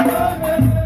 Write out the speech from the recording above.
Amen.